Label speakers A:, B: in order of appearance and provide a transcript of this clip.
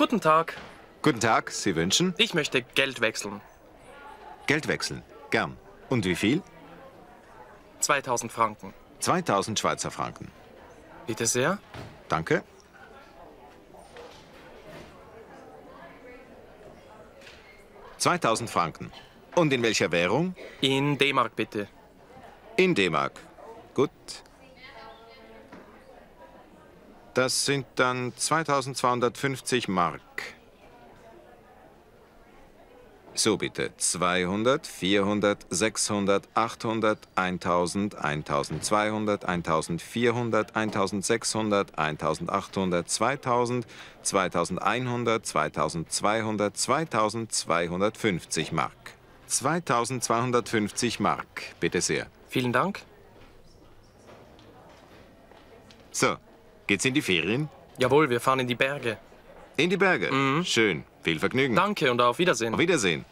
A: Guten Tag.
B: Guten Tag, Sie wünschen?
A: Ich möchte Geld wechseln.
B: Geld wechseln. Gern. Und wie viel?
A: 2000 Franken.
B: 2000 Schweizer Franken.
A: Bitte sehr.
B: Danke. Zweitausend Franken. Und in welcher Währung?
A: In D-Mark bitte.
B: In D-Mark. Gut. Das sind dann 2250 Mark. So bitte. 200, 400, 600, 800, 1000, 1200, 1400, 1600, 1800, 2000, 2100, 2200, 2250 Mark. 2250 Mark, bitte sehr.
A: Vielen Dank.
B: So, geht's in die Ferien?
A: Jawohl, wir fahren in die Berge.
B: In die Berge? Schön. Viel Vergnügen.
A: Danke und auf Wiedersehen.
B: Auf Wiedersehen.